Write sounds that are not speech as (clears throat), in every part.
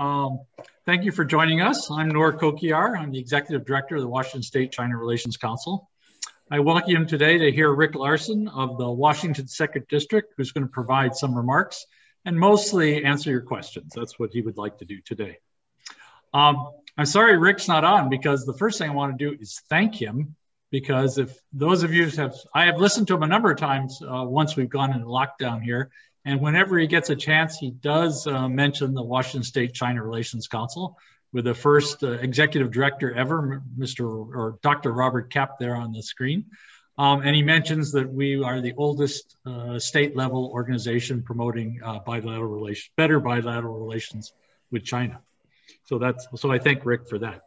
Um, thank you for joining us. I'm Noor Kokiar. I'm the Executive Director of the Washington State China Relations Council. I welcome you today to hear Rick Larsen of the Washington 2nd District, who's going to provide some remarks and mostly answer your questions. That's what he would like to do today. Um, I'm sorry Rick's not on because the first thing I want to do is thank him because if those of you have, I have listened to him a number of times uh, once we've gone into lockdown here, and whenever he gets a chance, he does uh, mention the Washington State China Relations Council with the first uh, executive director ever, Mr. or Dr. Robert Kapp there on the screen. Um, and he mentions that we are the oldest uh, state level organization promoting uh, bilateral relations, better bilateral relations with China. So that's, so I thank Rick for that.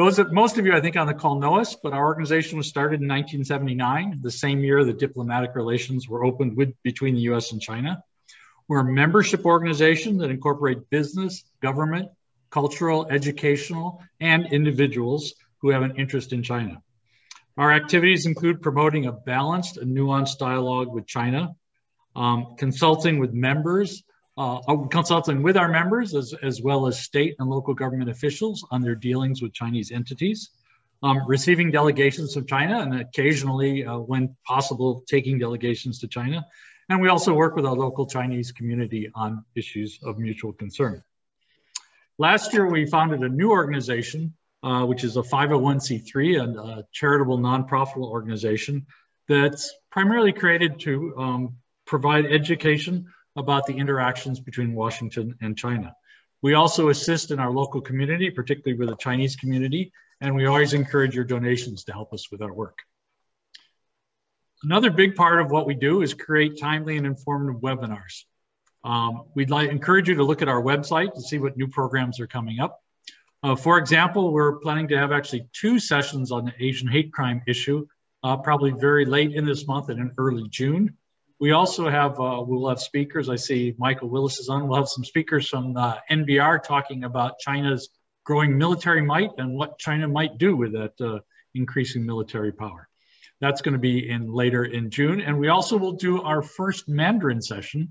Those that most of you, I think, on the call know us, but our organization was started in 1979, the same year the diplomatic relations were opened with, between the US and China. We're a membership organization that incorporate business, government, cultural, educational, and individuals who have an interest in China. Our activities include promoting a balanced and nuanced dialogue with China, um, consulting with members uh, consulting with our members as, as well as state and local government officials on their dealings with Chinese entities, um, receiving delegations from China and occasionally, uh, when possible, taking delegations to China. And we also work with our local Chinese community on issues of mutual concern. Last year, we founded a new organization, uh, which is a 501c3 and a charitable nonprofit organization that's primarily created to um, provide education about the interactions between Washington and China. We also assist in our local community, particularly with the Chinese community, and we always encourage your donations to help us with our work. Another big part of what we do is create timely and informative webinars. Um, we'd like encourage you to look at our website to see what new programs are coming up. Uh, for example, we're planning to have actually two sessions on the Asian hate crime issue, uh, probably very late in this month and in early June. We also have, uh, we'll have speakers. I see Michael Willis is on. We'll have some speakers from uh, NBR talking about China's growing military might and what China might do with that uh, increasing military power. That's going to be in later in June. And we also will do our first Mandarin session,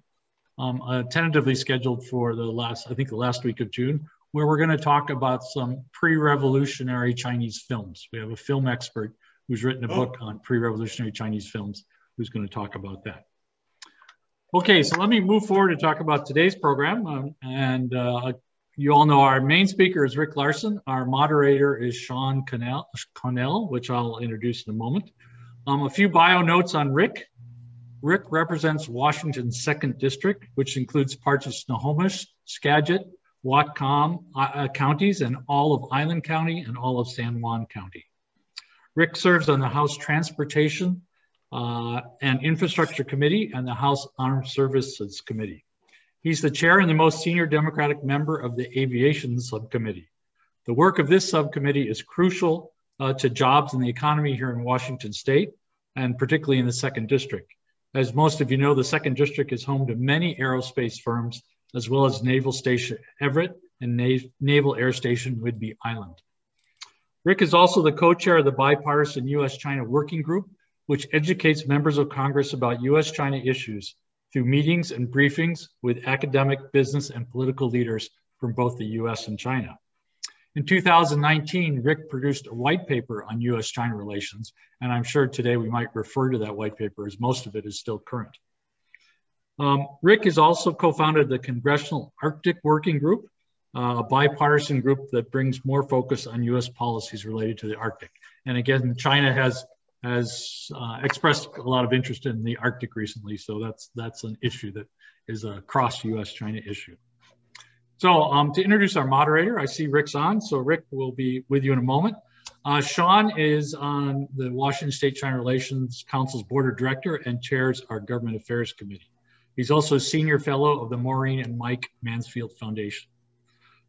um, uh, tentatively scheduled for the last, I think the last week of June, where we're going to talk about some pre-revolutionary Chinese films. We have a film expert who's written a oh. book on pre-revolutionary Chinese films who's going to talk about that. Okay, so let me move forward to talk about today's program. Um, and uh, you all know our main speaker is Rick Larsen. Our moderator is Sean Connell, Connell which I'll introduce in a moment. Um, a few bio notes on Rick. Rick represents Washington's second district, which includes parts of Snohomish, Skagit, Whatcom uh, uh, counties, and all of Island County and all of San Juan County. Rick serves on the House Transportation, uh, and Infrastructure Committee and the House Armed Services Committee. He's the chair and the most senior Democratic member of the Aviation Subcommittee. The work of this subcommittee is crucial uh, to jobs and the economy here in Washington State, and particularly in the second district. As most of you know, the second district is home to many aerospace firms, as well as Naval Station Everett and Na Naval Air Station Whidbey Island. Rick is also the co-chair of the bipartisan U.S.-China Working Group, which educates members of Congress about US China issues through meetings and briefings with academic, business, and political leaders from both the US and China. In 2019, Rick produced a white paper on US China relations, and I'm sure today we might refer to that white paper as most of it is still current. Um, Rick has also co founded the Congressional Arctic Working Group, uh, a bipartisan group that brings more focus on US policies related to the Arctic. And again, China has has uh, expressed a lot of interest in the Arctic recently. So that's that's an issue that is a cross U.S.-China issue. So um, to introduce our moderator, I see Rick's on. So Rick will be with you in a moment. Uh, Sean is on the Washington State China Relations Council's Board of Director and chairs our Government Affairs Committee. He's also Senior Fellow of the Maureen and Mike Mansfield Foundation.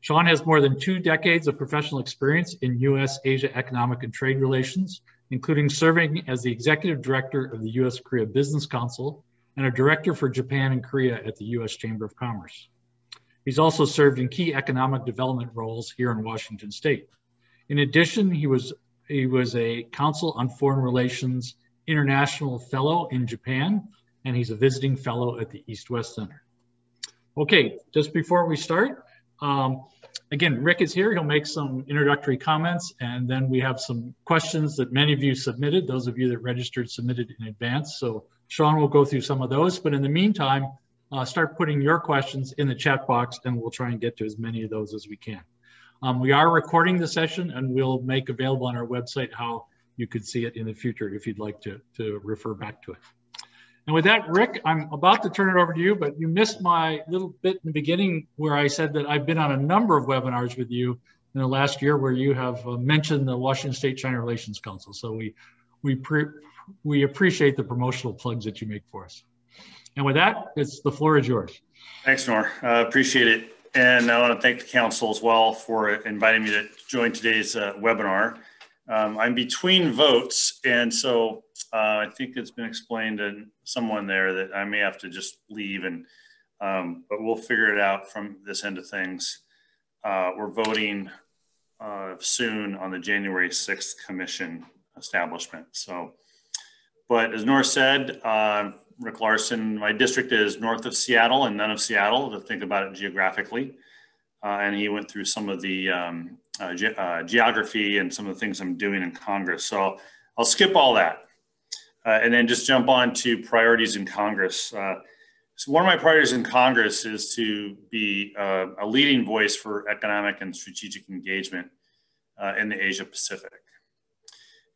Sean has more than two decades of professional experience in U.S.-Asia economic and trade relations, including serving as the executive director of the US Korea Business Council and a director for Japan and Korea at the US Chamber of Commerce. He's also served in key economic development roles here in Washington state. In addition, he was, he was a Council on Foreign Relations International Fellow in Japan, and he's a visiting fellow at the East West Center. Okay, just before we start, Um, again, Rick is here. He'll make some introductory comments, and then we have some questions that many of you submitted, those of you that registered submitted in advance. So Sean will go through some of those, but in the meantime, uh, start putting your questions in the chat box and we'll try and get to as many of those as we can. Um, we are recording the session and we'll make available on our website how you could see it in the future if you'd like to, to refer back to it. And with that, Rick, I'm about to turn it over to you, but you missed my little bit in the beginning where I said that I've been on a number of webinars with you in the last year where you have uh, mentioned the Washington State China Relations Council. So we, we, we appreciate the promotional plugs that you make for us. And with that, it's the floor is yours. Thanks, Nor. Uh, appreciate it. And I want to thank the council as well for inviting me to join today's uh, webinar. Um, I'm between votes, and so uh, I think it's been explained to someone there that I may have to just leave, and um, but we'll figure it out from this end of things. Uh, we're voting uh, soon on the January 6th commission establishment. So, but as Nora said, uh, Rick Larsen. My district is north of Seattle and none of Seattle to think about it geographically. Uh, and he went through some of the um, uh, ge uh, geography and some of the things I'm doing in Congress. So I'll skip all that uh, and then just jump on to priorities in Congress. Uh, so one of my priorities in Congress is to be uh, a leading voice for economic and strategic engagement in the Asia Pacific.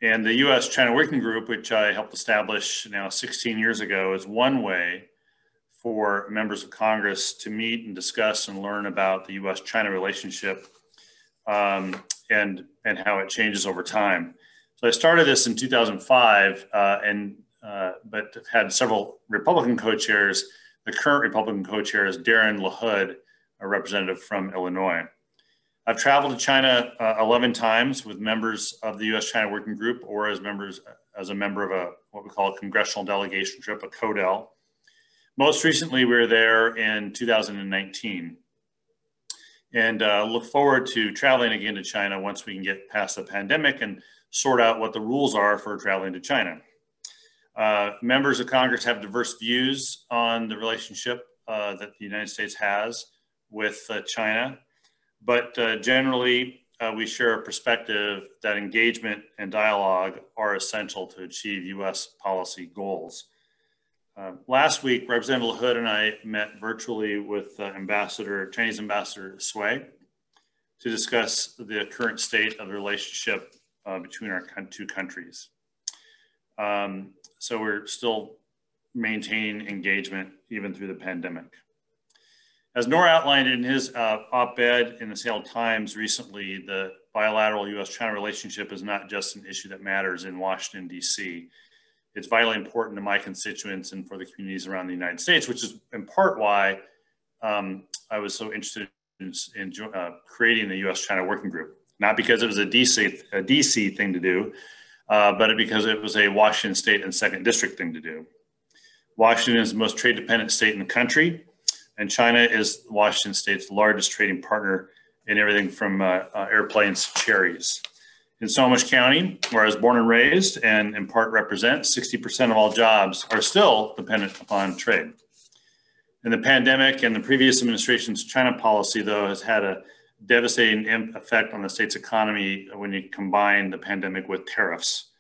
And the US China Working Group, which I helped establish now 16 years ago, is one way for members of Congress to meet and discuss and learn about the US China relationship um, and, and how it changes over time. So I started this in 2005, uh, and, uh, but had several Republican co chairs. The current Republican co chair is Darren LaHood, a representative from Illinois. I've traveled to China uh, 11 times with members of the U.S. China Working Group or as members as a member of a what we call a congressional delegation trip, a CODEL. Most recently, we were there in 2019, and uh, look forward to traveling again to China once we can get past the pandemic and sort out what the rules are for traveling to China. Uh, members of Congress have diverse views on the relationship uh, that the United States has with uh, China. But uh, generally, uh, we share a perspective that engagement and dialogue are essential to achieve US policy goals. Uh, last week, Representative Hood and I met virtually with uh, Ambassador, Chinese Ambassador Cui to discuss the current state of the relationship uh, between our two countries. Um, so we're still maintaining engagement even through the pandemic. As Nor outlined in his uh, op-ed in the Seattle Times recently, the bilateral U.S.-China relationship is not just an issue that matters in Washington, D.C. It's vitally important to my constituents and for the communities around the United States, which is in part why um, I was so interested in, in uh, creating the U.S.-China Working Group. Not because it was a D.C. A DC thing to do, uh, but because it was a Washington State and Second District thing to do. Washington is the most trade-dependent state in the country and China is Washington State's largest trading partner in everything from uh, uh, airplanes to cherries. In Snohomish County, where I was born and raised and in part represent, 60% of all jobs are still dependent upon trade. And the pandemic and the previous administration's China policy, though, has had a devastating effect on the state's economy when you combine the pandemic with tariffs.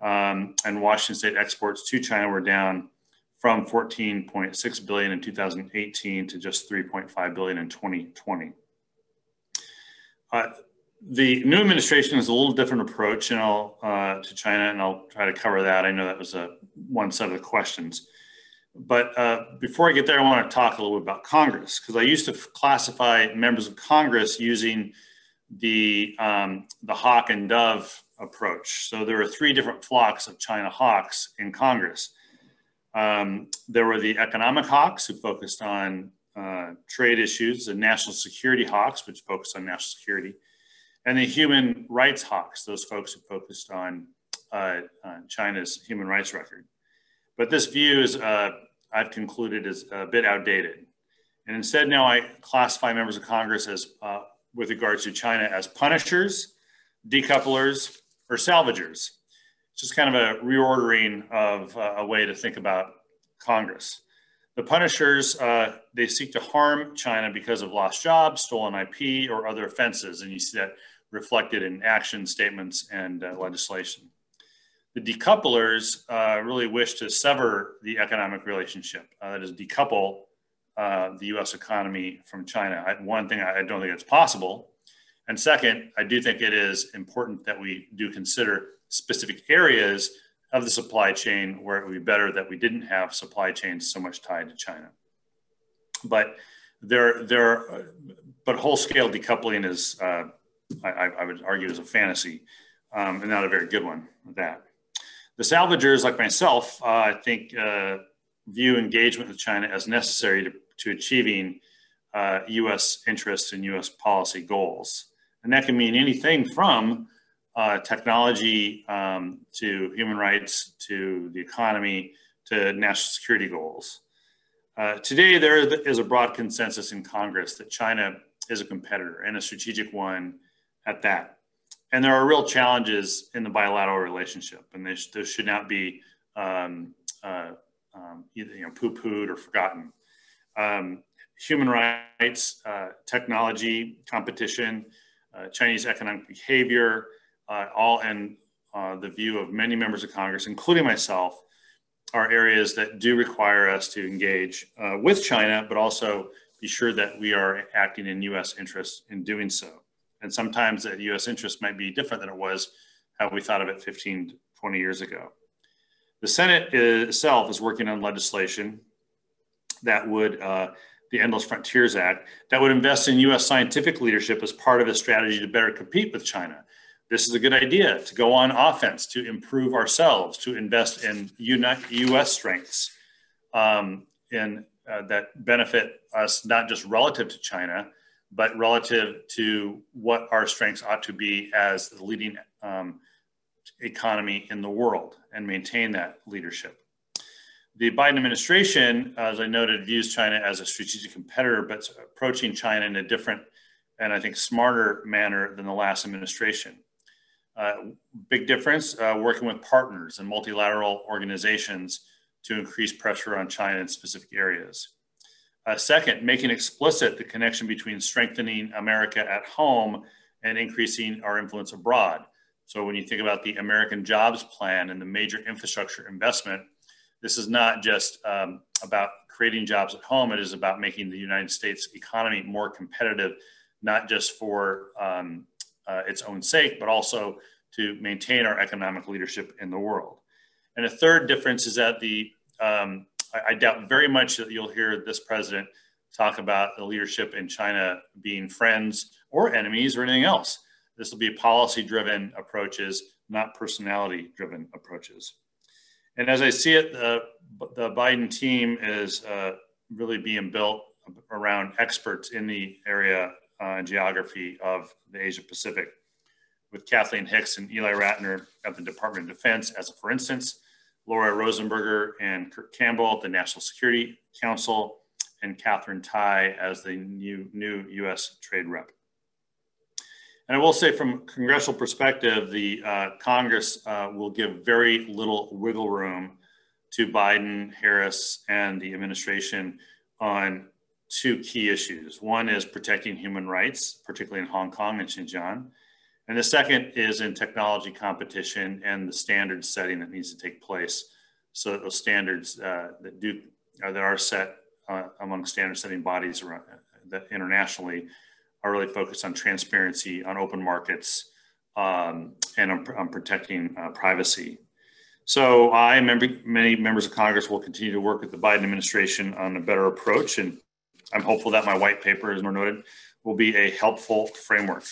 Um, and Washington state exports to China were down from 14.6 billion in 2018 to just 3.5 billion in 2020. Uh, the new administration has a little different approach uh, to China, and I'll try to cover that. I know that was a, one set of the questions. But uh, before I get there, I want to talk a little bit about Congress, because I used to classify members of Congress using the, um, the hawk and dove approach. So there are three different flocks of China hawks in Congress. Um, there were the economic hawks who focused on uh, trade issues, the national security hawks, which focused on national security, and the human rights hawks, those folks who focused on uh, China's human rights record. But this view is, uh, I've concluded, is a bit outdated. And instead now I classify members of Congress as, uh, with regards to China as punishers, decouplers, or salvagers It's just kind of a reordering of uh, a way to think about Congress. The punishers, uh, they seek to harm China because of lost jobs, stolen IP, or other offenses. And you see that reflected in action statements and uh, legislation. The decouplers uh, really wish to sever the economic relationship, uh, that is, decouple uh, the US economy from China. I, one thing, I don't think it's possible. And second, I do think it is important that we do consider specific areas of the supply chain where it would be better that we didn't have supply chains so much tied to China. But there, there, but whole scale decoupling is, uh, I, I, would argue, is a fantasy um, and not a very good one. That, the salvagers, like myself, uh, I think uh, view engagement with China as necessary to, to achieving U.S. Uh, interests and U.S. policy goals, and that can mean anything from uh, technology um, to human rights to the economy to national security goals. Uh, today, there is a broad consensus in Congress that China is a competitor and a strategic one at that. And there are real challenges in the bilateral relationship, and those, those should not be um, uh, um, either you know, poo-pooed or forgotten. Um, human rights, uh, technology, competition, uh, Chinese economic behavior, all in uh, the view of many members of Congress, including myself, are areas that do require us to engage uh, with China, but also be sure that we are acting in U.S. interests in doing so. And sometimes that U.S. interest might be different than it was how we thought of it 15, 20 years ago. The Senate itself is working on legislation that would, uh, the Endless Frontiers Act, that would invest in U.S. scientific leadership as part of a strategy to better compete with China this is a good idea to go on offense, to improve ourselves, to invest in U.S. strengths um, in, uh, that benefit us not just relative to China, but relative to what our strengths ought to be as the leading um, economy in the world and maintain that leadership. The Biden administration, as I noted, views China as a strategic competitor, but approaching China in a different and I think smarter manner than the last administration. Uh, big difference uh, working with partners and multilateral organizations to increase pressure on China in specific areas. Uh, second, making explicit the connection between strengthening America at home and increasing our influence abroad. So when you think about the American Jobs Plan and the major infrastructure investment, this is not just um, about creating jobs at home. It is about making the United States economy more competitive, not just for um, uh, its own sake, but also to maintain our economic leadership in the world. And a third difference is that the um, I, I, doubt very much that you'll hear this president talk about the leadership in China being friends or enemies or anything else. This will be policy-driven approaches, not personality-driven approaches. And as I see it, the, the Biden team is uh, really being built around experts in the area uh, geography of the Asia Pacific, with Kathleen Hicks and Ely Ratner at the Department of Defense, as for instance, Laura Rosenberger and Kurt Campbell at the National Security Council, and Katherine Tai as the new, new U.S. trade rep. And I will say from congressional perspective, the uh, Congress uh, will give very little wiggle room to Biden, Harris, and the administration on two key issues. One is protecting human rights, particularly in Hong Kong and Xinjiang. And the second is in technology competition and the standard setting that needs to take place. So that those standards uh, that do uh, that are set uh, among standard setting bodies around, that internationally are really focused on transparency, on open markets, um, and on, on protecting uh, privacy. So I and many members of Congress will continue to work with the Biden administration on a better approach and I'm hopeful that my white paper, as more noted, will be a helpful framework.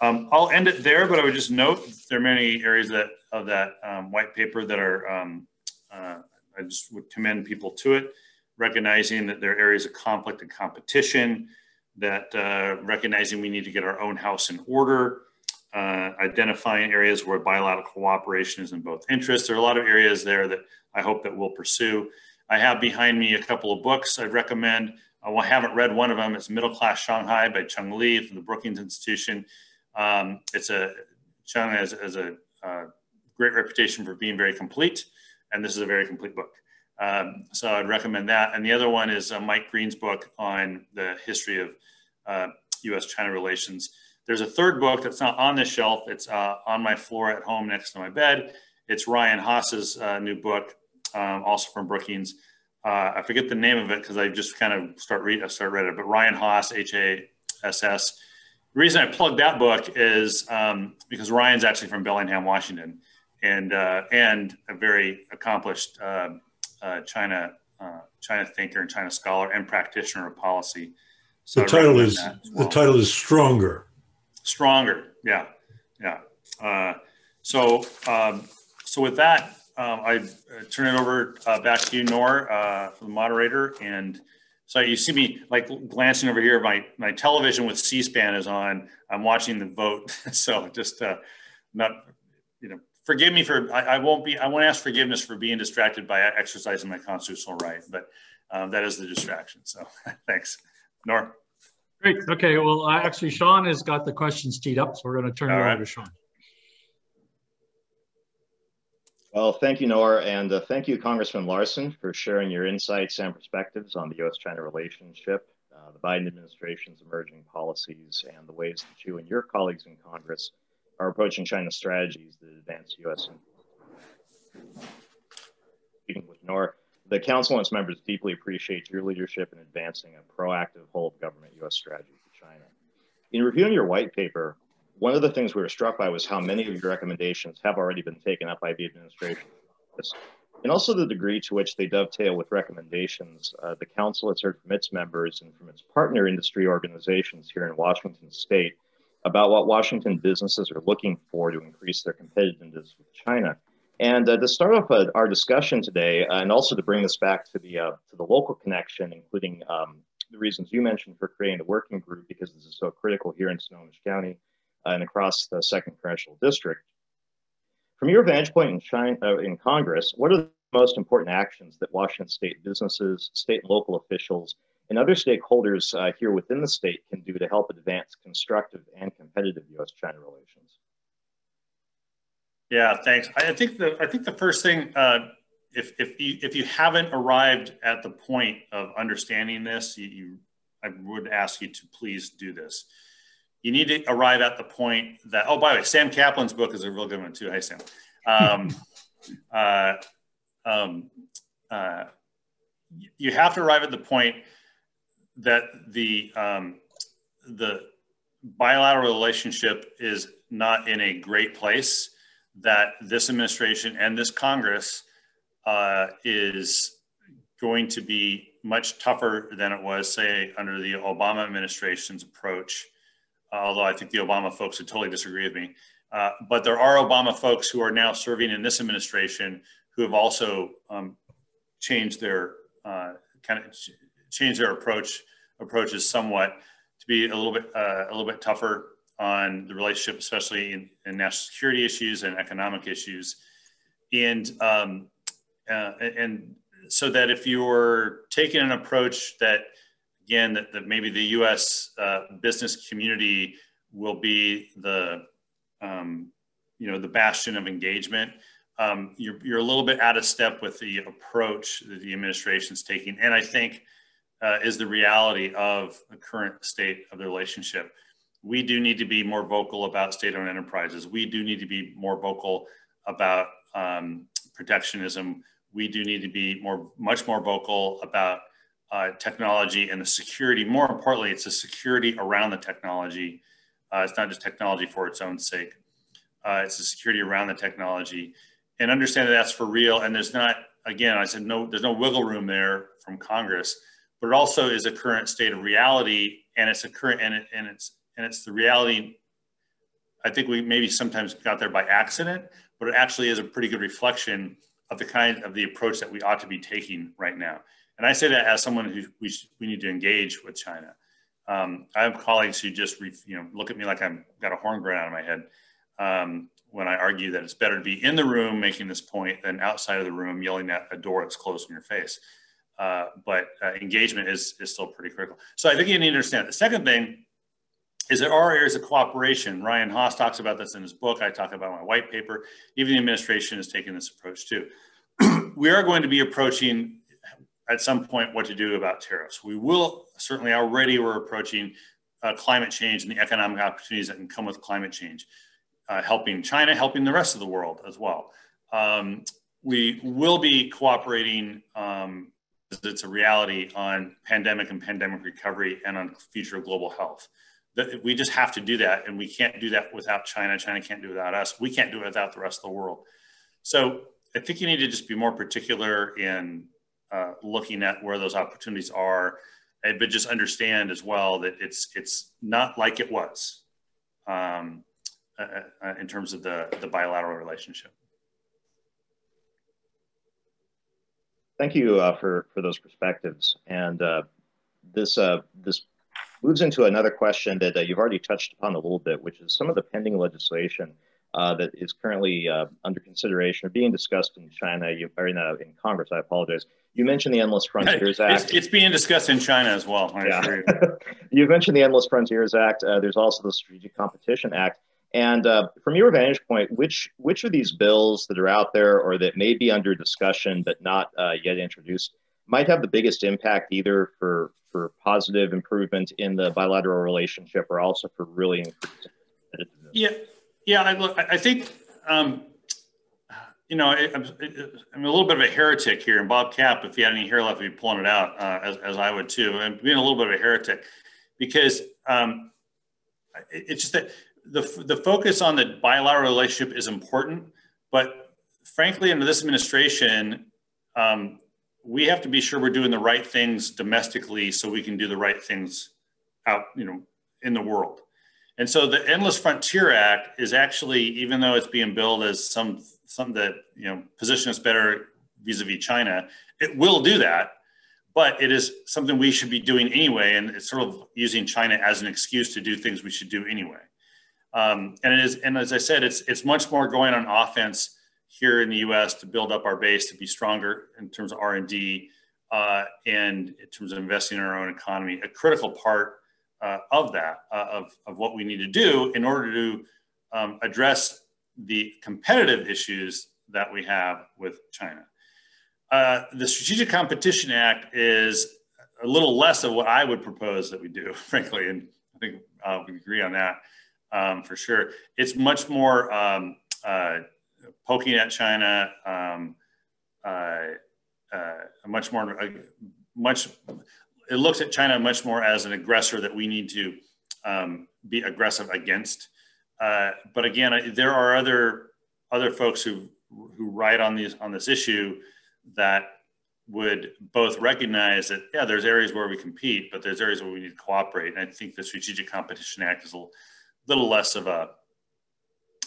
Um, I'll end it there, but I would just note there are many areas that of that um, white paper that are, um, uh, I just would commend people to it, recognizing that there are areas of conflict and competition, that uh, recognizing we need to get our own house in order, uh, identifying areas where bilateral cooperation is in both interests. There are a lot of areas there that I hope that we'll pursue. I have behind me a couple of books I'd recommend. Uh, I haven't read one of them. It's Middle Class Shanghai by Cheng Li from the Brookings Institution. Um, it's a Cheng has, has a uh, great reputation for being very complete, and this is a very complete book. Um, so I'd recommend that. And the other one is uh, Mike Green's book on the history of uh, U.S.-China relations. There's a third book that's not on the shelf. It's uh, on my floor at home next to my bed. It's Ryan Hass's uh, new book, um, also from Brookings. Uh, I forget the name of it because I just kind of start read I start reading it. But Ryan Hass, H A S S. The reason I plugged that book is um, because Ryan's actually from Bellingham, Washington, and uh, and a very accomplished uh, uh, China uh, China thinker and China scholar and practitioner of policy. So the title is well. the title is stronger. Stronger, yeah, yeah. Uh, so um, so with that, um, I uh, turn it over uh, back to you, Nor, uh, for the moderator. And so you see me like glancing over here. My my television with C-SPAN is on. I'm watching the vote. (laughs) so just uh, not, you know, forgive me for I, I, won't be. I won't ask forgiveness for being distracted by exercising my constitutional right, but um, that is the distraction. So (laughs) thanks, Nor. Great. Okay. Well, actually, Sean has got the questions teed up, so we're going to turn All it right. over to Sean. Well, thank you, Nor, and uh, thank you, Congressman Larsen, for sharing your insights and perspectives on the U.S.-China relationship, uh, the Biden administration's emerging policies, and the ways that you and your colleagues in Congress are approaching China's strategies that advance U.S. Speaking with Nor, the Council and its members deeply appreciate your leadership in advancing a proactive whole-of-government U.S. strategy for China. In reviewing your white paper, one of the things we were struck by was how many of your recommendations have already been taken up by the administration. And also the degree to which they dovetail with recommendations uh, the council has heard from its members and from its partner industry organizations here in Washington state about what Washington businesses are looking for to increase their competitiveness with China. And uh, to start off uh, our discussion today, uh, and also to bring this back to the uh, to the local connection, including um, the reasons you mentioned for creating the working group, because this is so critical here in Snohomish County, and across the second congressional district. From your vantage point in, China, uh, in Congress, what are the most important actions that Washington state businesses, state and local officials, and other stakeholders uh, here within the state can do to help advance constructive and competitive U.S.-China relations? Yeah, thanks. I think the I think the first thing, uh, if if you if you haven't arrived at the point of understanding this, you, you I would ask you to please do this you need to arrive at the point that, oh, by the way, Sam Kaplan's book is a real good one too. Hi, Sam. Um, (laughs) uh, um, uh, you have to arrive at the point that the, um, the bilateral relationship is not in a great place, that this administration and this Congress uh, is going to be much tougher than it was, say, under the Obama administration's approach although I think the Obama folks would totally disagree with me. Uh, but there are Obama folks who are now serving in this administration who have also um, changed their uh, kind of ch- changed their approach approaches somewhat to be a little bit uh, a little bit tougher on the relationship, especially in, in national security issues and economic issues, and um, uh, and so that if you're taking an approach that again, that, that maybe the U.S. Uh, business community will be the, um, you know, the bastion of engagement. Um, you're, you're a little bit out of step with the approach that the administration is taking, and I think uh, is the reality of the current state of the relationship. We do need to be more vocal about state-owned enterprises. We do need to be more vocal about um, protectionism. We do need to be more, much more vocal about uh, technology and the security. More importantly, it's the security around the technology. Uh, it's not just technology for its own sake. Uh, it's the security around the technology, and understand that that's for real. And there's not, again, I said no. There's no wiggle room there from Congress, but it also is a current state of reality, and it's a current and it, and it's and it's the reality. I think we maybe sometimes got there by accident, but it actually is a pretty good reflection of the kind of the approach that we ought to be taking right now. And I say that as someone who we, we need to engage with China. Um, I have colleagues who just re, you know look at me like I'm got a horn growing out of my head um, when I argue that it's better to be in the room making this point than outside of the room yelling at a door that's closed in your face. Uh, but uh, engagement is is still pretty critical. So I think you need to understand. The second thing is there are areas of cooperation. Ryan Hass talks about this in his book. I talk about my white paper. Even the administration is taking this approach too. (clears throat) we are going to be approaching at some point what to do about tariffs. We will certainly already we're approaching uh, climate change and the economic opportunities that can come with climate change, uh, helping China, helping the rest of the world as well. Um, we will be cooperating um, it's a reality on pandemic and pandemic recovery and on future global health. That we just have to do that, and we can't do that without China. China can't do it without us. We can't do it without the rest of the world. So I think you need to just be more particular in uh, looking at where those opportunities are, but just understand as well that it's it's not like it was um, uh, uh, in terms of the the bilateral relationship. Thank you uh, for for those perspectives, and uh, this uh, this moves into another question that uh, you've already touched upon a little bit, which is some of the pending legislation uh, that is currently uh, under consideration or being discussed in China, you, or in, in Congress. I apologize. You mentioned the Endless Frontiers Act. It's, it's, being discussed in China as well. I yeah. (laughs) you. Mentioned the Endless Frontiers Act. there's also the Strategic Competition Act. And uh, from your vantage point, which which of these bills that are out there or that may be under discussion but not uh, yet introduced might have the biggest impact either for for positive improvement in the bilateral relationship or also for really increasing Yeah, yeah. I look. I think um, you know I, am a little bit of a heretic here, and Bob Kapp, if he had any hair left, he'd be pulling it out uh, as, as I would too, and being a little bit of a heretic because um, it's just that the, the focus on the bilateral relationship is important, but frankly, under this administration, um, we have to be sure we're doing the right things domestically so we can do the right things out, you know, in the world. And so the Endless Frontier Act is actually, even though it's being billed as some something that you know position us better vis-a-vis China, it will do that. But it is something we should be doing anyway, and it's sort of using China as an excuse to do things we should do anyway. Um, and it is, and as I said, it's it's much more going on offense here in the U.S. to build up our base to be stronger in terms of R and D uh, and in terms of investing in our own economy. A critical part uh, of that uh, of of what we need to do in order to um, address the competitive issues that we have with China. Uh, the Strategic Competition Act is a little less of what I would propose that we do, (laughs) frankly, and I think uh, we agree on that um, for sure. It's much more um, uh, poking at China, um, uh, uh, much more, uh, much, it looks at China much more as an aggressor that we need to um, be aggressive against. Uh, but again, there are other other folks who who write on these on this issue that would both recognize that yeah, there's areas where we compete, but there's areas where we need to cooperate. And I think the Strategic Competition Act is a little less of a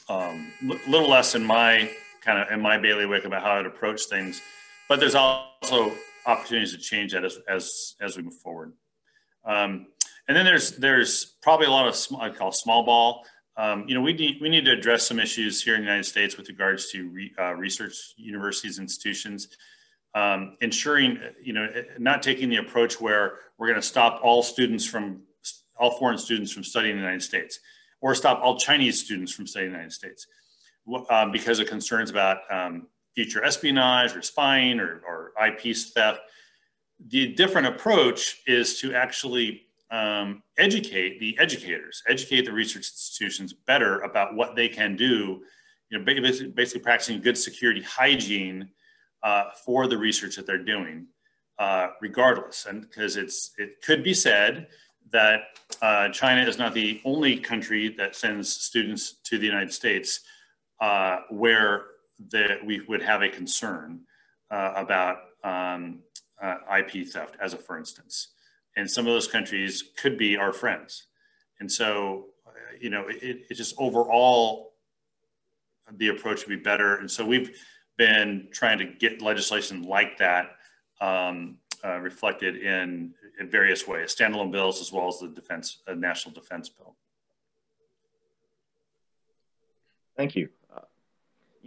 um, little less in my kind of in my bailiwick about how I'd approach things, but there's also opportunities to change that as as, as we move forward. Um, and then there's there's probably a lot of small, I call small ball. Um, you know, we need we need to address some issues here in the United States with regards to re, uh, research universities, institutions, um, ensuring you know not taking the approach where we're going to stop all students from all foreign students from studying in the United States or stop all Chinese students from studying in the United States uh, because of concerns about um, future espionage or spying or, or, IP theft. The different approach is to actually um, educate the educators, educate the research institutions better about what they can do, you know, basically, basically practicing good security hygiene uh, for the research that they're doing, uh, regardless. And because it's it could be said that uh, China is not the only country that sends students to the United States uh, where the, we would have a concern uh, about um, uh, IP theft, as a for instance. And some of those countries could be our friends. And so, uh, you know, it, it just overall, the approach would be better. And so we've been trying to get legislation like that um, uh, reflected in in various ways, standalone bills as well as the defense, uh, national defense bill. Thank you.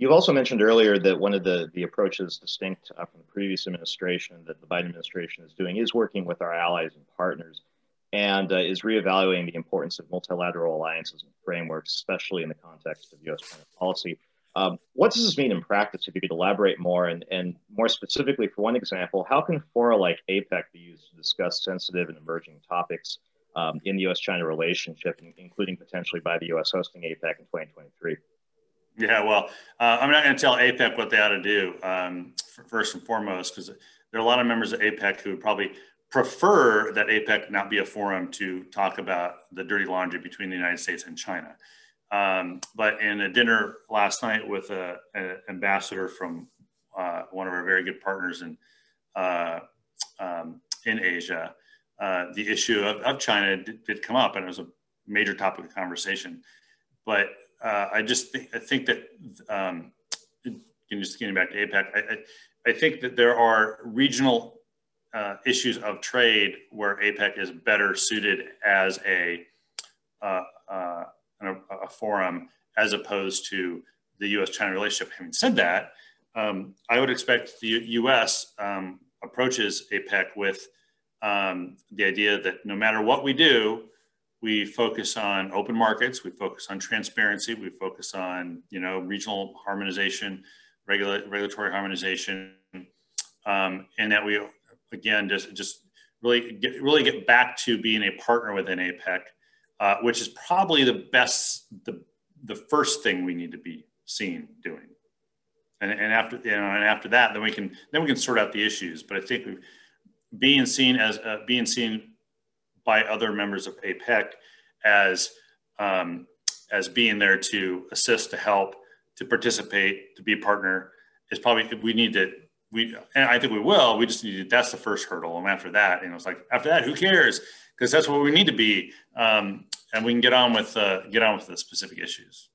You've also mentioned earlier that one of the, the approaches distinct uh, from the previous administration that the Biden administration is doing is working with our allies and partners and uh, is reevaluating the importance of multilateral alliances and frameworks, especially in the context of U.S. foreign policy. Um, what does this mean in practice? If you could elaborate more, and, and more specifically, for one example, how can fora like APEC be used to discuss sensitive and emerging topics um, in the U.S.-China relationship, including potentially by the U.S. hosting APEC in 2023? Yeah, well, uh, I'm not going to tell APEC what they ought to do um, first and foremost, because there are a lot of members of APEC who probably prefer that APEC not be a forum to talk about the dirty laundry between the United States and China. Um, but in a dinner last night with an ambassador from uh, one of our very good partners in uh, um, in Asia, uh, the issue of, of China did, did, come up, and it was a major topic of conversation. But uh, I just think I think that um, just getting back to APEC, I, I, I think that there are regional uh, issues of trade where APEC is better suited as a uh, uh, a, forum as opposed to the U.S.-China relationship. Having said that, um, I would expect the U.S. Um, approaches APEC with um, the idea that no matter what we do, we focus on open markets, we focus on transparency, we focus on you know regional harmonization, regula- regulatory harmonization, um, and that we again just just really get, really get back to being a partner within APEC uh, which is probably the best, the, the first thing we need to be seen doing. And, and after, you know, and after that, then we can, then we can sort out the issues. But I think being seen as, uh, being seen by other members of APEC as, um, as being there to assist, to help, to participate, to be a partner is probably, we need to, we, and I think we will, we just need to, that's the first hurdle. And after that, you know, it's like, after that, who cares? Because that's what we need to be. Um, and we can get on with uh, get on with the specific issues.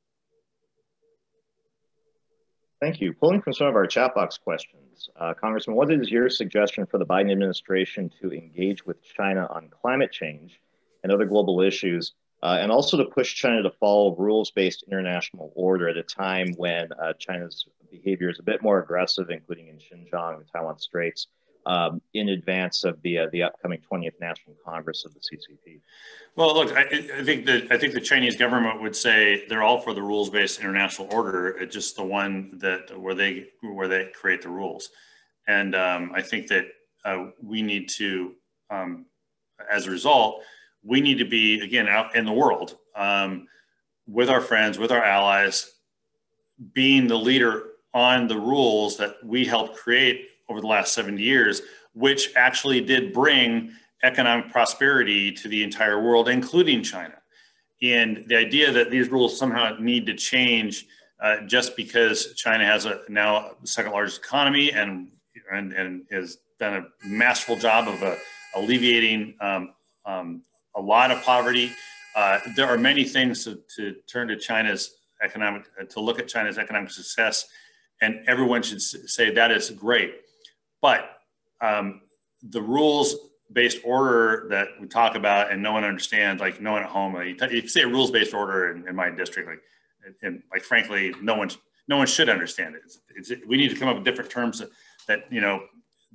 Thank you. Pulling from some of our chat box questions, uh, Congressman, what is your suggestion for the Biden administration to engage with China on climate change and other global issues, uh, and also to push China to follow rules-based international order at a time when uh, China's behavior is a bit more aggressive, including in Xinjiang and Taiwan Straits, um, in advance of the uh, the upcoming 20th National Congress of the CCP? Well, look, I, I, think that I think the Chinese government would say they're all for the rules-based international order. It's just the one that where they where they create the rules, and um, I think that uh, we need to, um, as a result, we need to be again out in the world um, with our friends, with our allies, being the leader on the rules that we help create over the last 70 years, which actually did bring economic prosperity to the entire world, including China. And the idea that these rules somehow need to change uh, just because China has a now second largest economy and and, and has done a masterful job of uh, alleviating um, um, a lot of poverty. Uh, there are many things to, to turn to China's economic, to look at China's economic success, and everyone should say that is great. But um, the rules based order that we talk about and no one understands, like no one at home, like you, you say a rules based order in, in, my district, like, and like frankly, no one, no one should understand it. It's, it's, we need to come up with different terms that, that, you know,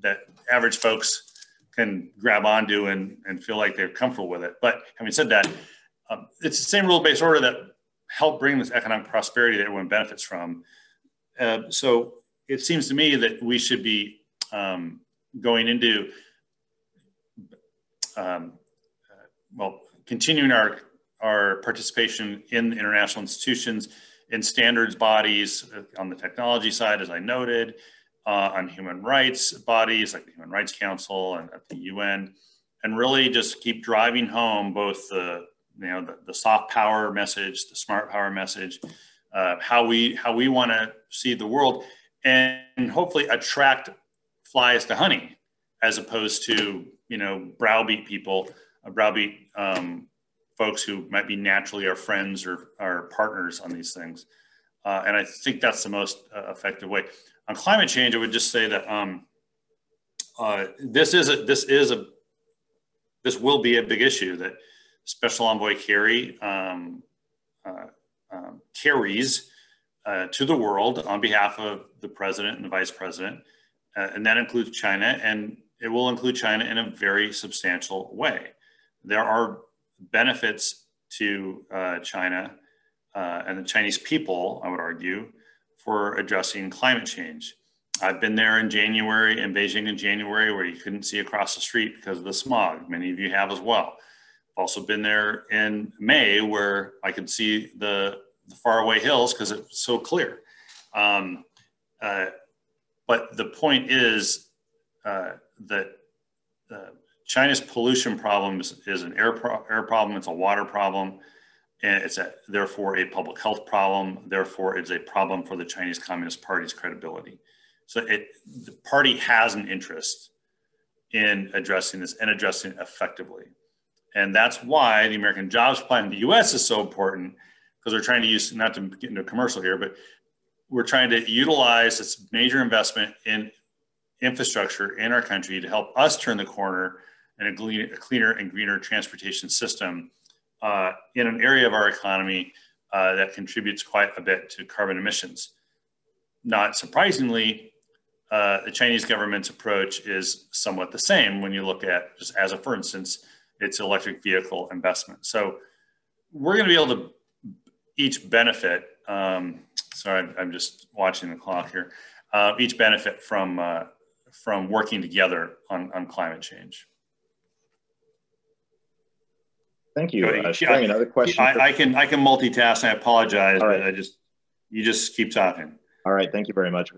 that average folks can grab onto and, and feel like they're comfortable with it. But having said that, um, it's the same rule based order that helped bring this economic prosperity that everyone benefits from. Uh, so it seems to me that we should be um, going into, um, uh, well, continuing our, our participation in international institutions, in standards bodies on the technology side, as I noted, uh, on human rights bodies like the Human Rights Council and at the UN, and really just keep driving home both the you know the, the soft power message, the smart power message, uh, how we how we want to see the world, and hopefully attract flies to honey as opposed to you know browbeat people uh, browbeat um, folks who might be naturally our friends or our partners on these things. Uh, and i think that's the most uh, effective way. On climate change i would just say that um, uh, this is a this is a this will be a big issue that special envoy kerry um, uh, um, carries uh, to the world on behalf of the president and the vice president uh, and that includes China, and it will include China in a very substantial way. There are benefits to uh, China uh, and the Chinese people, I would argue, for addressing climate change. I've been there in January in Beijing in January where you couldn't see across the street because of the smog. Many of you have as well. I've also been there in May where I could see the, the faraway hills because it's so clear. Um, uh, but the point is uh, that uh, China's pollution problem is, an air, pro air problem, it's a water problem, and it's a, therefore a public health problem. Therefore, it's a problem for the Chinese Communist Party's credibility. So it, the party has an interest in addressing this and addressing it effectively. And that's why the American Jobs Plan in the US is so important because they're trying to use, not to get into commercial here, but we're trying to utilize this major investment in infrastructure in our country to help us turn the corner in a, cleaner and greener transportation system uh, in an area of our economy uh, that contributes quite a bit to carbon emissions. Not surprisingly, uh, the Chinese government's approach is somewhat the same when you look at, just as a for instance, its electric vehicle investment. So we're going to be able to each benefit. Um, sorry, I'm just watching the clock here. Uh, each benefit from uh, from working together on, on climate change. Thank you. Uh, I, another question. I, I, can I can multitask. I apologize, right. but I just you just keep talking. All right. Thank you very much.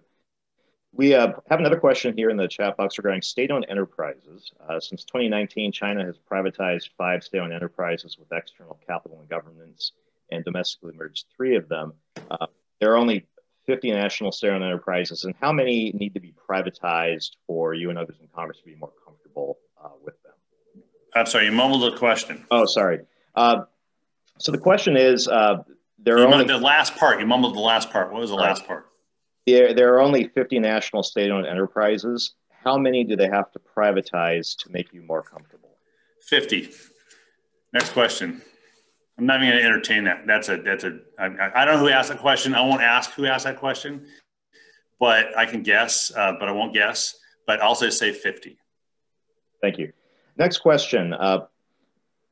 We uh, have another question here in the chat box regarding state-owned enterprises. Uh, since 2019, China has privatized five state-owned enterprises with external capital and governance, and domestically merged three of them. There are only 50 national state-owned enterprises, and how many need to be privatized for you and others in Congress to be more comfortable uh, with them? I'm sorry, you mumbled the question. Oh, sorry. Uh, so the question is, uh, there you are only the last part. You mumbled the last part. What was the last part? There, there are only 50 national state-owned enterprises. How many do they have to privatize to make you more comfortable? 50. Next question. I'm not even going to entertain that. That's a that's a. I, I don't know who asked that question. I won't ask who asked that question, but I can guess, uh, but I won't guess. But also say 50. Thank you. Next question. Uh,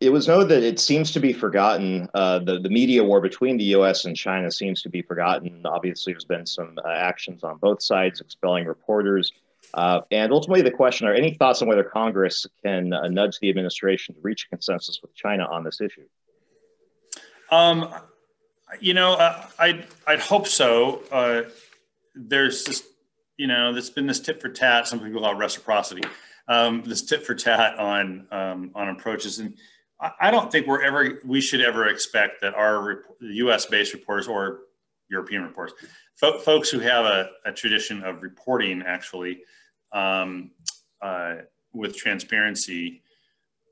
it was noted that it seems to be forgotten. Uh, the, the media war between the US and China seems to be forgotten. Obviously, there's been some uh, actions on both sides, expelling reporters. Uh, and ultimately, the question are any thoughts on whether Congress can uh, nudge the administration to reach a consensus with China on this issue? Um, you know, uh, I'd, I'd hope so. Uh, there's this, you know, there's been this tit for tat, some people call it reciprocity, um, this tit for tat on, um, on approaches. And I don't think we're ever we should ever expect that our U.S. based reporters or European reporters, fo- folks who have a, a, tradition of reporting actually um, uh, with transparency,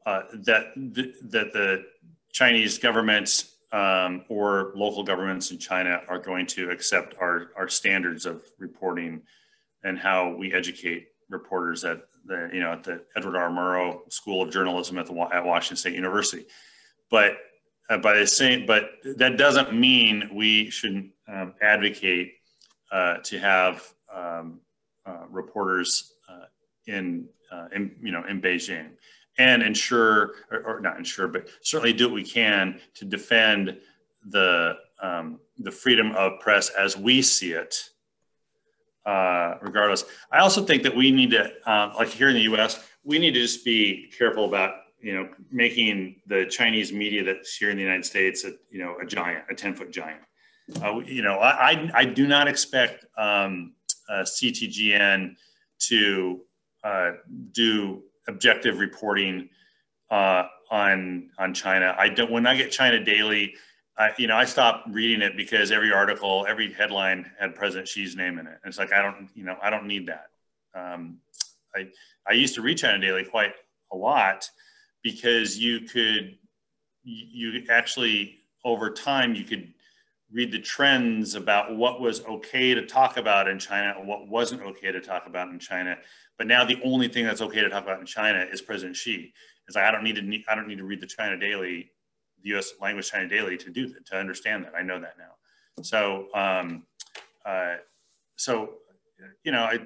uh, that the, that the Chinese governments um, or local governments in China are going to accept our our standards of reporting and how we educate reporters at the you know at the Edward R. Murrow School of Journalism at the at Washington State University. But uh, by the same, but that doesn't mean we shouldn't um, advocate uh, to have um, uh, reporters uh, in, uh, in you know in Beijing and ensure or, or, not ensure, but certainly do what we can to defend the um, the freedom of press as we see it uh, regardless. I also think that we need to, uh, like here in the U.S., we need to just be careful about you know making the Chinese media that's here in the United States, a, you know, a giant, a ten foot giant. Uh, you know, I, I, I do not expect um, CTGN to uh, do objective reporting uh, on on China. I don't. When I get China Daily, I, you know, I stopped reading it because every article, every headline had President Xi's name in it. And it's like I don't, you know, I don't need that. Um, I I used to read China Daily quite a lot because you could, you actually over time you could read the trends about what was okay to talk about in China and what wasn't okay to talk about in China. But now the only thing that's okay to talk about in China is President Xi. It's like I don't need to I don't need to read the China Daily the U.S. Language China Daily to do that, to understand that. I know that now. So, um, uh, so you know, I,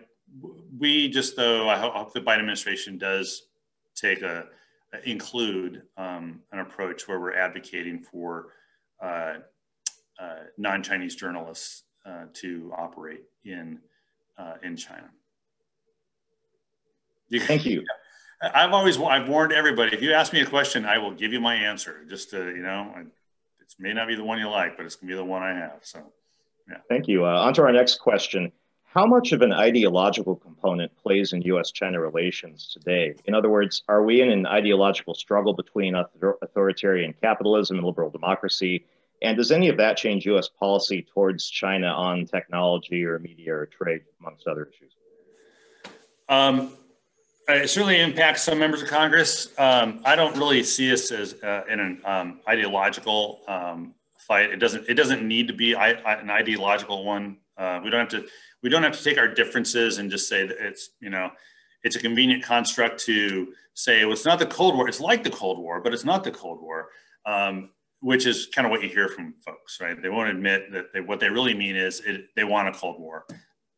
we just though I hope, the Biden administration does take a include um, an approach where we're advocating for uh, non-Chinese journalists uh, to operate in uh, in China. You, Thank you. (laughs) I've always I've warned everybody. If you ask me a question, I will give you my answer. Just to you know, it may not be the one you like, but it's gonna be the one I have. So, yeah. Thank you. Uh, on to our next question. How much of an ideological component plays in U.S.-China relations today? In other words, are we in an ideological struggle between authoritarian capitalism and liberal democracy? And does any of that change U.S. policy towards China on technology or media or trade, amongst other issues? Um, it certainly impacts some members of Congress. Um, I don't really see this as uh, in an um, ideological um, fight. It doesn't. It doesn't need to be an ideological one. Uh, we don't have to. We don't have to take our differences and just say that it's you know, it's a convenient construct to say well, it's not the Cold War. It's like the Cold War, but it's not the Cold War. Um, which is kind of what you hear from folks, right? They won't admit that they, what they really mean is it, they want a Cold War,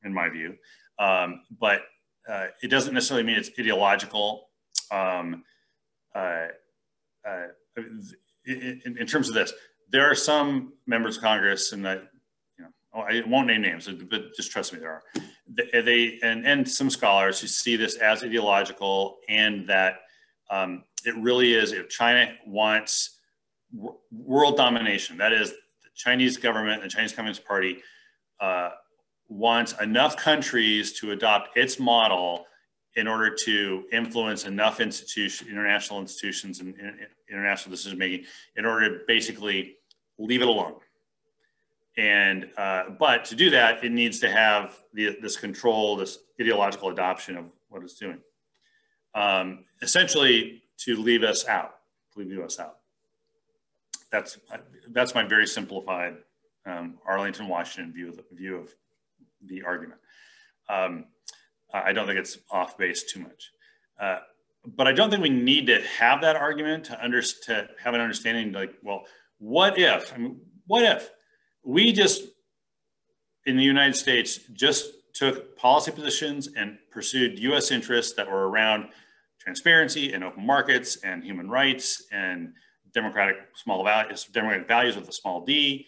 in my view. Um, but uh, it doesn't necessarily mean it's ideological. Um, uh, uh, in, in, terms of this, there are some members of Congress, and I, you know, oh, I won't name names, but just trust me, there are. They, they and, and some scholars who see this as ideological, and that um, it really is. If China wants world domination, that is, the Chinese government, the Chinese Communist Party uh, wants enough countries to adopt its model in order to influence enough institution, international institutions and international decision making in order to basically leave it alone. And uh, but to do that, it needs to have the, this control, this ideological adoption of what it's doing. Um, essentially, to leave us out, leave us out. That's that's my very simplified um, Arlington, Washington view of the view of the argument. Um, I don't think it's off base too much. Uh, but I don't think we need to have that argument to, under, to have an understanding like, well, what if, I mean, what if we just, in the United States, just took policy positions and pursued US interests that were around transparency and open markets and human rights and democratic small values, democratic values with a small d,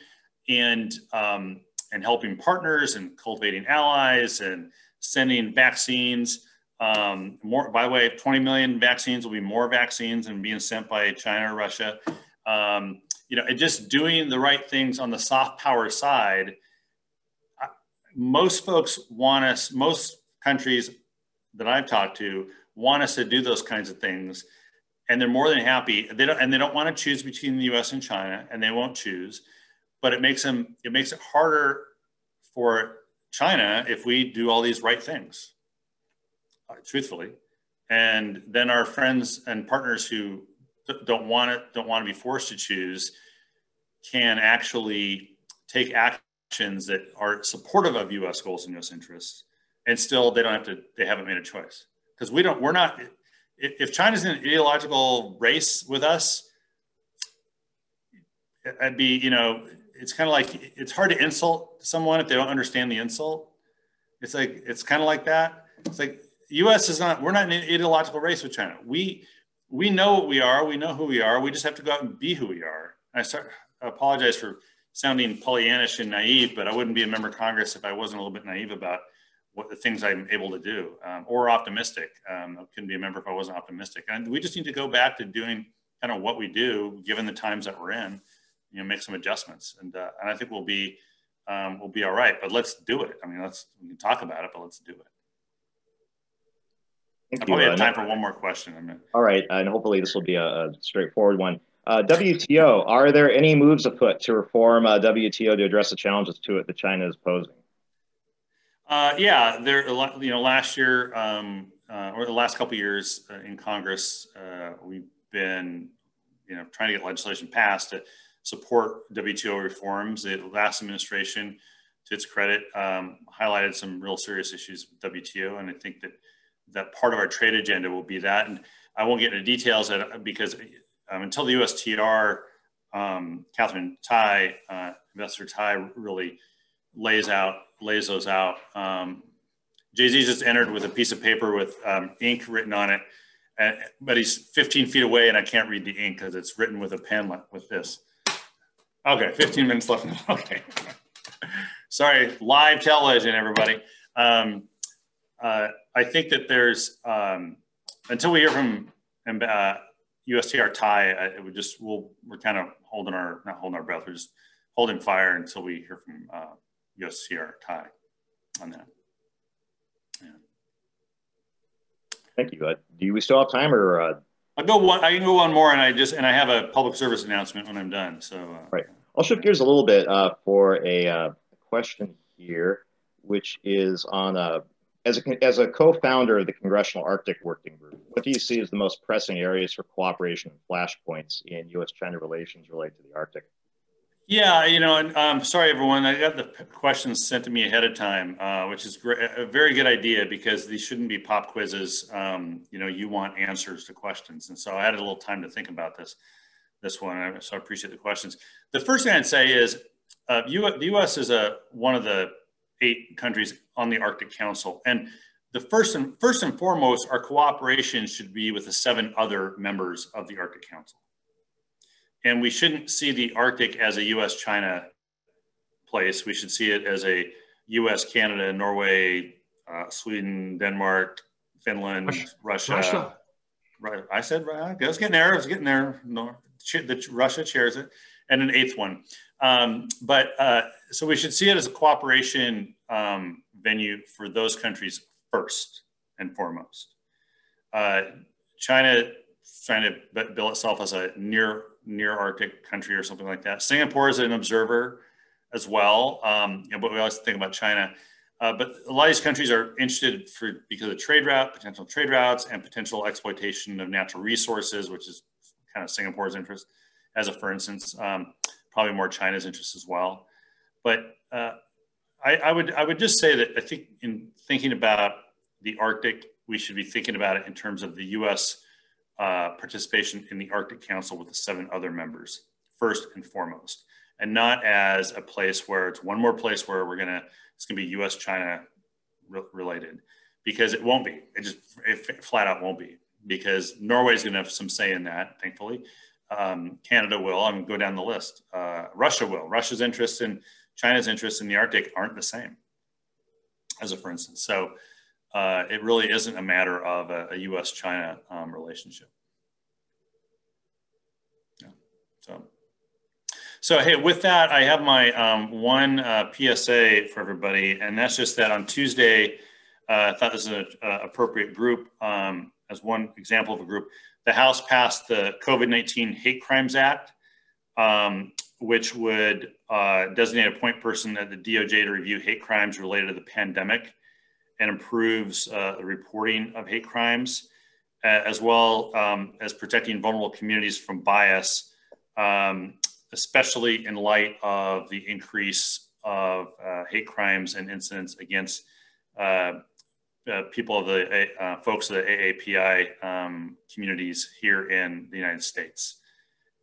and um, and helping partners and cultivating allies and sending vaccines. Um, more, by the way, 20 million vaccines will be more vaccines and being sent by China or Russia. Um, you know, and just doing the right things on the soft power side. Most folks want us, most countries that I've talked to want us to do those kinds of things. And they're more than happy. They don't, and they don't want to choose between the US and China, and they won't choose but it makes them it makes it harder for China if we do all these right things, truthfully, and then our friends and partners who don't want it don't want to be forced to choose can actually take actions that are supportive of U.S. goals and U.S. interests, and still they don't have to they haven't made a choice because we don't we're not if China's in an ideological race with us, I'd be you know it's kind of like it's hard to insult someone if they don't understand the insult. It's like it's kind of like that. It's like U.S. is not. We're not in an ideological race with China. We we know what we are. We know who we are. We just have to go out and be who we are. I, start, I apologize for sounding Pollyannish and naive, but I wouldn't be a member of Congress if I wasn't a little bit naive about what the things I'm able to do, um, or optimistic. Um, I couldn't be a member if I wasn't optimistic. And we just need to go back to doing kind of what we do, given the times that we're in you know make some adjustments, and uh, and I think we'll be um, we'll be all right. But let's do it. I mean, let's we can talk about it, but let's do it. Thank I probably you. have uh, time for one more question. I mean, all right, and hopefully this will be a, a straightforward one. Uh, WTO, are there any moves afoot to reform uh, WTO to address the challenges to it that China is posing? Uh, yeah, there. You know, last year um, uh, or the last couple years uh, in Congress, uh, we've been, you know, trying to get legislation passed to support WTO reforms. The last administration, to its credit, um, highlighted some real serious issues with WTO, and I think that that part of our trade agenda will be that. And I won't get into details because um, until the USTR, um, Katherine Tai, uh, Ambassador Tai, really lays out lays those out. Um, Jay Z just entered with a piece of paper with um, ink written on it, and, but he's 15 feet away, and I can't read the ink because it's written with a pen with this. Okay, 15 minutes left. (laughs) Okay. sorry, live television, everybody. Um, uh, I think that there's um, until we hear from uh, USTR Tai, I, we just we'll we're kind of holding our not holding our breath, we're just holding fire until we hear from uh, USTR Tai on that. Yeah. Thank you. Uh, do we still have time, or uh... I'll go one. I can go one more, and I just and I have a public service announcement when I'm done. So uh, right, I'll shift gears a little bit uh, for a uh, question here, which is on a as a, as a co-founder of the Congressional Arctic Working Group, what do you see as the most pressing areas for cooperation and flashpoints in U.S.-China relations related to the Arctic? Yeah, you know, and um, sorry everyone, I got the questions sent to me ahead of time, uh, which is a very good idea because these shouldn't be pop quizzes. Um, you know, you want answers to questions, and so I had a little time to think about this, this one. So I appreciate the questions. The first thing I'd say is, uh, U- the U.S. is a one of the eight countries on the Arctic Council. And the first and first and foremost, our cooperation should be with the seven other members of the Arctic Council. And we shouldn't see the Arctic as a US China place. We should see it as a US, Canada, Norway, uh, Sweden, Denmark, Finland, Russia. Russia. Right. I said, right. I was getting there. I was getting there. No, the, Russia chairs it. And an eighth one. Um, but uh, so we should see it as a cooperation um, venue for those countries first and foremost. Uh, China trying to bill itself as a near near Arctic country or something like that. Singapore is an observer as well, um, you know, but we always think about China. Uh, but a lot of these countries are interested for because of trade route, potential trade routes, and potential exploitation of natural resources, which is kind of Singapore's interest, as a for instance. Um, probably more China's interest as well. But uh, I, I, would I would just say that I think in thinking about the Arctic, we should be thinking about it in terms of the U.S. Uh, participation in the Arctic Council with the seven other members first and foremost, and not as a place where it's one more place where we're gonna it's gonna be U.S. China re- related because it won't be. It just it flat out won't be because Norway's gonna have some say in that, thankfully. Um, Canada will. I'm going to go down the list. Uh, Russia will. Russia's interest in China's interest in the Arctic aren't the same, as a for instance. So uh, it really isn't a matter of a, a U.S.-China um, relationship. Yeah. So, so hey, with that, I have my um, one uh, PSA for everybody, and that's just that on Tuesday, uh, I thought this is an appropriate group um, as one example of a group the House passed the COVID 19 Hate Crimes Act, um, which would uh, designate a point person at the DOJ to review hate crimes related to the pandemic and improves uh, the reporting of hate crimes, as well um, as protecting vulnerable communities from bias, um, especially in light of the increase of uh, hate crimes and incidents against uh, uh, people of the uh, folks of the AAPI um, communities here in the United States.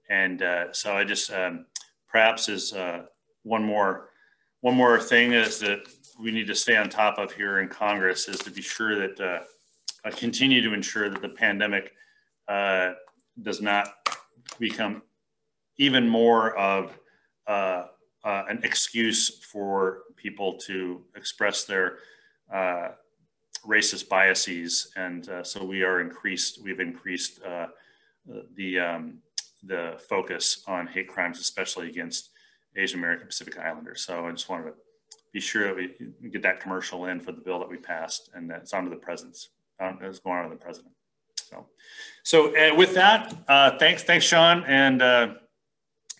And uh, so I just um, perhaps is one more one more thing is that we need to stay on top of here in Congress is to be sure that uh, continue to ensure that the pandemic uh, does not become even more of an excuse for people to express their racist biases, and uh, so we are increased. We've increased uh, the um, the focus on hate crimes, especially against Asian American Pacific Islanders. So I just wanted to be sure that we get that commercial in for the bill that we passed, and that's onto the president's. Um, it's going on to the president. So, so uh, with that, uh, thanks, thanks, Sean, and uh,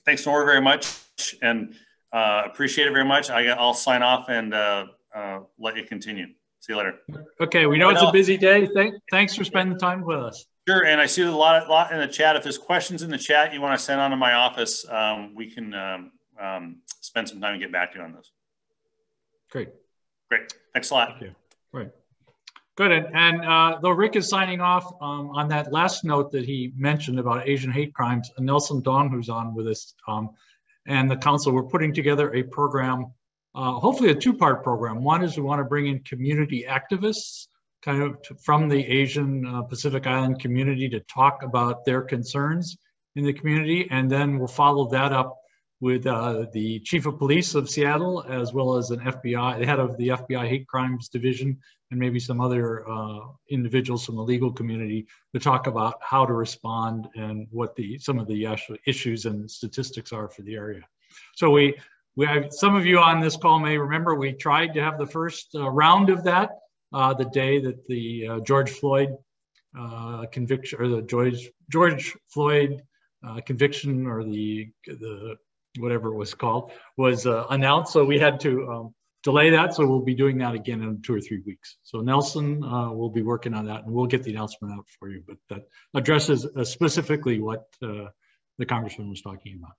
thanks, Nora, very much, and uh, appreciate it very much. I, will sign off and uh, uh, let you continue. See you later. Okay, we know it's a busy day. Thank, thanks for spending the time with us. Sure, and I see a lot, lot in the chat. If there's questions in the chat you want to send on to my office, um, we can um, um, spend some time and get back to you on those. Great. Great. Thanks a lot. Thank you. Right. Good. And, and uh, though Rick is signing off um, on that last note that he mentioned about Asian hate crimes, and Nelson Dong, who's on with us, um, and the council, we're putting together a program uh, hopefully a two-part program. One is we want to bring in community activists kind of to, from the Asian uh, Pacific Island community to talk about their concerns in the community. And then we'll follow that up with uh, the chief of police of Seattle, as well as an FBI, the head of the FBI hate crimes division, and maybe some other uh, individuals from the legal community to talk about how to respond and what the some of the actual issues and statistics are for the area. So we we have some of you on this call may remember we tried to have the first uh, round of that uh, the day that the uh, George Floyd uh, conviction or the George George Floyd uh, conviction or the the whatever it was called was uh, announced. So we had to um, delay that. So we'll be doing that again in two or three weeks. So Nelson uh, will be working on that and we'll get the announcement out for you. But that addresses uh, specifically what uh, the congressman was talking about.